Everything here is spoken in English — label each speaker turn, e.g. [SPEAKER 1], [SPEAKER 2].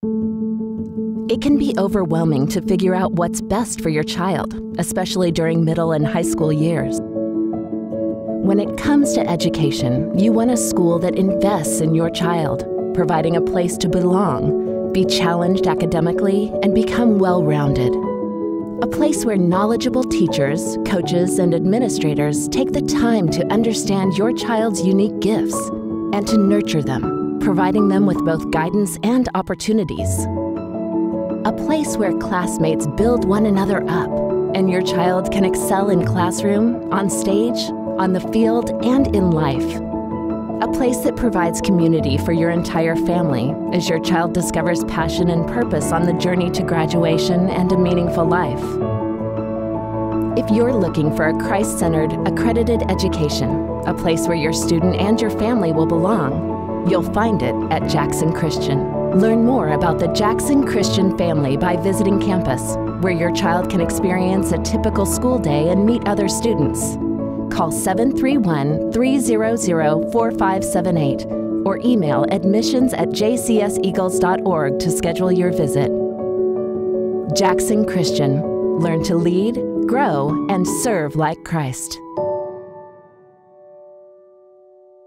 [SPEAKER 1] It can be overwhelming to figure out what's best for your child, especially during middle and high school years. When it comes to education, you want a school that invests in your child, providing a place to belong, be challenged academically, and become well rounded. A place where knowledgeable teachers, coaches, and administrators take the time to understand your child's unique gifts and to nurture them, providing them with both guidance and opportunities. A place where classmates build one another up and your child can excel in classroom, on stage, on the field, and in life. A place that provides community for your entire family as your child discovers passion and purpose on the journey to graduation and a meaningful life. If you're looking for a Christ centered, accredited education, a place where your student and your family will belong, you'll find it at Jackson Christian. Learn more about the Jackson Christian family by visiting campus, where your child can experience a typical school day and meet other students. Call 731 300 4578 or email admissions at jcseagles.org to schedule your visit. Jackson Christian. Learn to lead, grow, and serve like Christ.